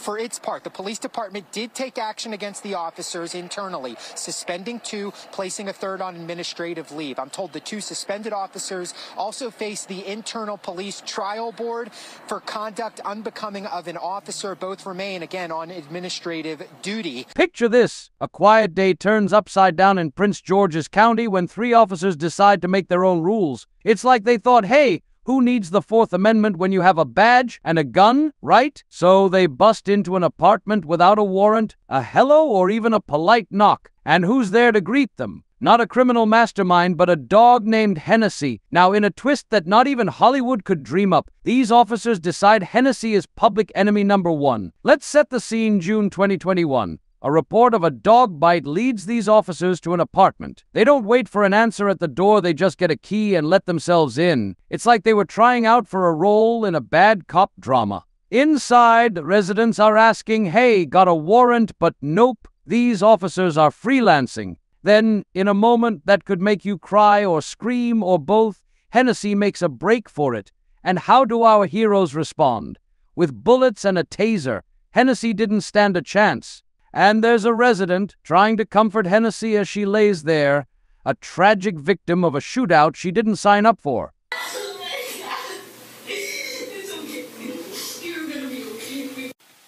For its part, the police department did take action against the officers internally, suspending two, placing a third on administrative leave. I'm told the two suspended officers also face the internal police trial board for conduct unbecoming of an officer. Both remain, again, on administrative duty. Picture this a quiet day turns upside down in Prince George's County when three officers decide to make their own rules. It's like they thought, hey, who needs the Fourth Amendment when you have a badge and a gun, right? So they bust into an apartment without a warrant, a hello, or even a polite knock. And who's there to greet them? Not a criminal mastermind, but a dog named Hennessy. Now, in a twist that not even Hollywood could dream up, these officers decide Hennessy is public enemy number one. Let's set the scene June 2021. A report of a dog bite leads these officers to an apartment. They don't wait for an answer at the door, they just get a key and let themselves in. It's like they were trying out for a role in a bad cop drama. Inside, residents are asking, hey, got a warrant? But nope, these officers are freelancing. Then, in a moment that could make you cry or scream or both, Hennessy makes a break for it. And how do our heroes respond? With bullets and a taser, Hennessy didn't stand a chance. And there's a resident trying to comfort Hennessy as she lays there, a tragic victim of a shootout she didn't sign up for.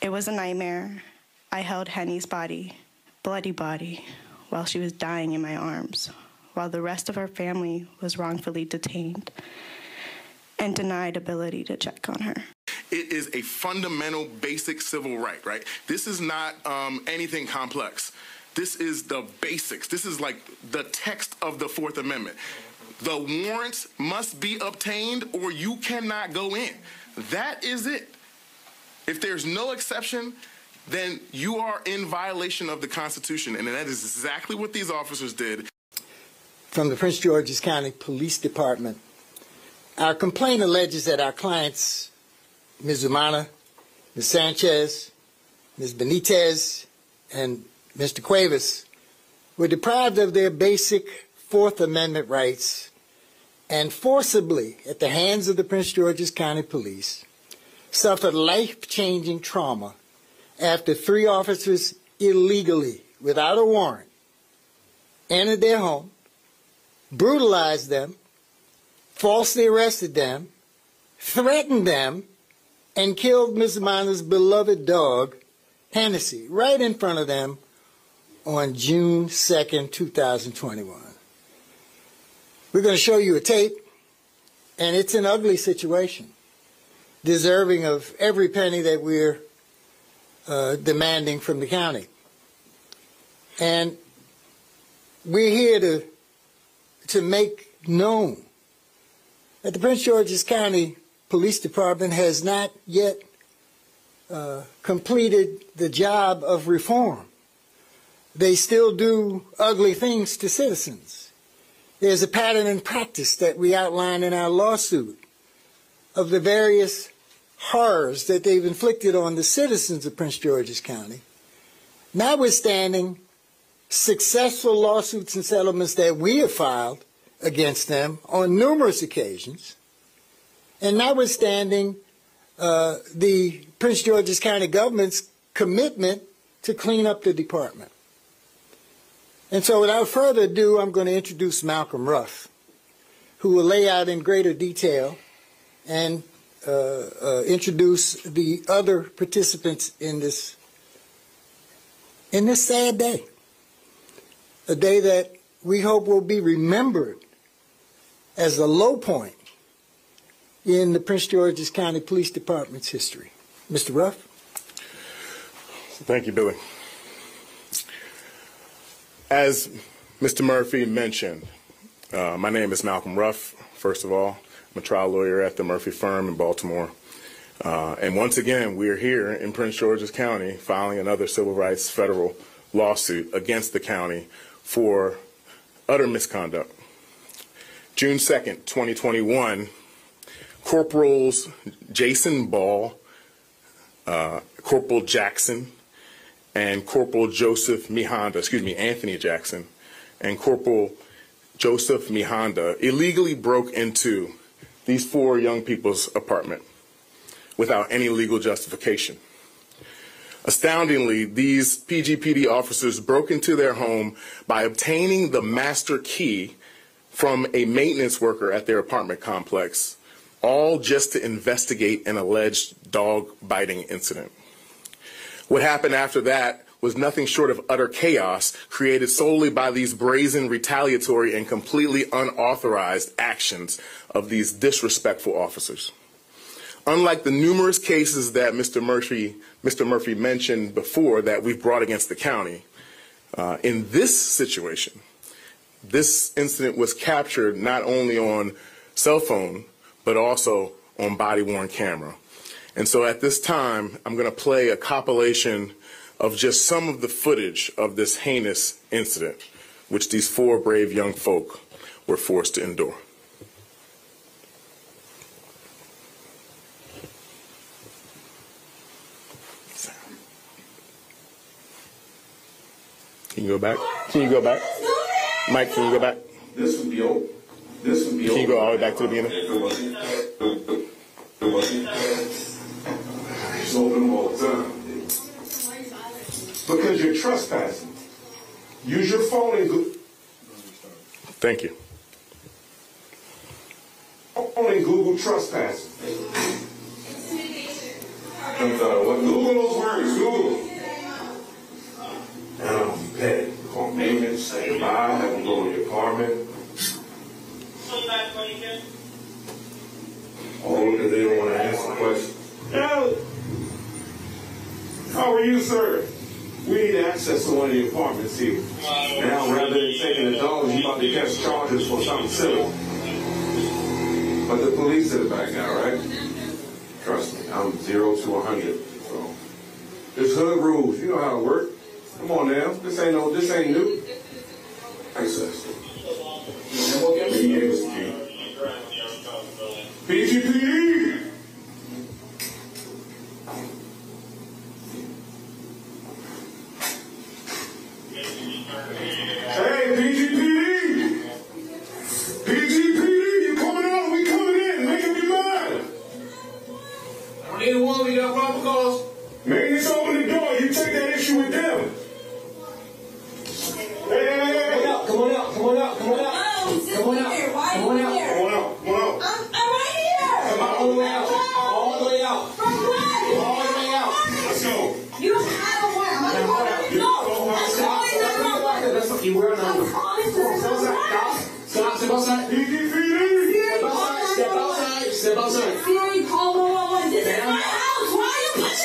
It was a nightmare. I held Henny's body, bloody body, while she was dying in my arms, while the rest of her family was wrongfully detained and denied ability to check on her. It is a fundamental, basic civil right, right? This is not um, anything complex. This is the basics. This is like the text of the Fourth Amendment. The warrants must be obtained or you cannot go in. That is it. If there's no exception, then you are in violation of the Constitution. And that is exactly what these officers did. From the Prince George's County Police Department, our complaint alleges that our clients Ms. Umana, Ms. Sanchez, Ms. Benitez, and Mr. Cuevas were deprived of their basic Fourth Amendment rights and forcibly, at the hands of the Prince George's County Police, suffered life-changing trauma after three officers illegally, without a warrant, entered their home, brutalized them, falsely arrested them, threatened them, and killed Miss Umana's beloved dog, Hennessy, right in front of them on June 2nd, 2021. We're going to show you a tape, and it's an ugly situation, deserving of every penny that we're uh, demanding from the county. And we're here to, to make known that the Prince George's County Police Department has not yet uh, completed the job of reform. They still do ugly things to citizens. There's a pattern and practice that we outline in our lawsuit of the various horrors that they've inflicted on the citizens of Prince George's County, notwithstanding successful lawsuits and settlements that we have filed against them on numerous occasions, and notwithstanding uh, the Prince George's County government's commitment to clean up the department. And so without further ado, I'm going to introduce Malcolm Ruff, who will lay out in greater detail and uh, uh, introduce the other participants in this in this sad day, a day that we hope will be remembered as a low point in the Prince George's County Police Department's history. Mr. Ruff? Thank you, Billy. As Mr. Murphy mentioned, uh, my name is Malcolm Ruff, first of all. I'm a trial lawyer at the Murphy firm in Baltimore. Uh, and once again, we're here in Prince George's County filing another civil rights federal lawsuit against the county for utter misconduct. June 2nd, 2021, Corporals Jason Ball, uh, Corporal Jackson, and Corporal Joseph Mihanda, excuse me, Anthony Jackson, and Corporal Joseph Mihanda illegally broke into these four young people's apartment without any legal justification. Astoundingly, these PGPD officers broke into their home by obtaining the master key from a maintenance worker at their apartment complex, all just to investigate an alleged dog biting incident. What happened after that was nothing short of utter chaos created solely by these brazen, retaliatory, and completely unauthorized actions of these disrespectful officers. Unlike the numerous cases that Mr. Murphy, Mr. Murphy mentioned before that we've brought against the county, uh, in this situation, this incident was captured not only on cell phone, but also on body worn camera. And so at this time, I'm going to play a compilation of just some of the footage of this heinous incident, which these four brave young folk were forced to endure. Can you go back? Can you go back? Mike, can you go back? This would be open. Be Can you go all the way back to the beginning? Just open them all the time. Because you're trespassing. Use your phone and go- Thank you. phone and Google trespassing. Google those words. Google. Now, you pay. Call maintenance, say goodbye, have them go to your apartment. All because they don't want to answer questions. Now, how are you, sir? We need access to one of the apartments here. Now, rather than taking the dollars, you about to catch charges for something silly. But the police are back now, right? Trust me, I'm zero to a hundred. So, it's hood rules. You know how it works. Come on now, this ain't no, this ain't new. Hey, PGPD!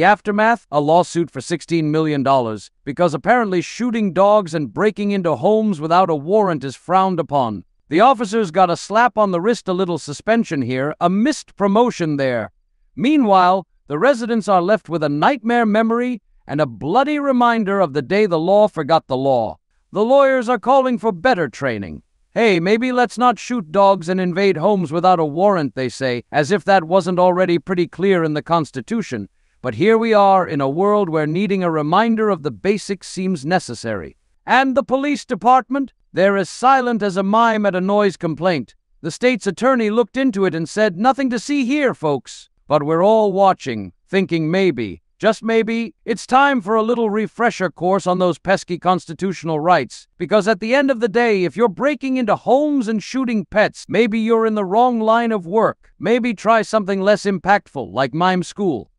The aftermath? A lawsuit for $16 million, because apparently shooting dogs and breaking into homes without a warrant is frowned upon. The officers got a slap on the wrist, a little suspension here, a missed promotion there. Meanwhile, the residents are left with a nightmare memory and a bloody reminder of the day the law forgot the law. The lawyers are calling for better training. Hey, maybe let's not shoot dogs and invade homes without a warrant, they say, as if that wasn't already pretty clear in the Constitution. But here we are in a world where needing a reminder of the basics seems necessary. And the police department? They're as silent as a mime at a noise complaint. The state's attorney looked into it and said, Nothing to see here, folks. But we're all watching, thinking maybe, just maybe, it's time for a little refresher course on those pesky constitutional rights. Because at the end of the day, if you're breaking into homes and shooting pets, maybe you're in the wrong line of work. Maybe try something less impactful, like mime school.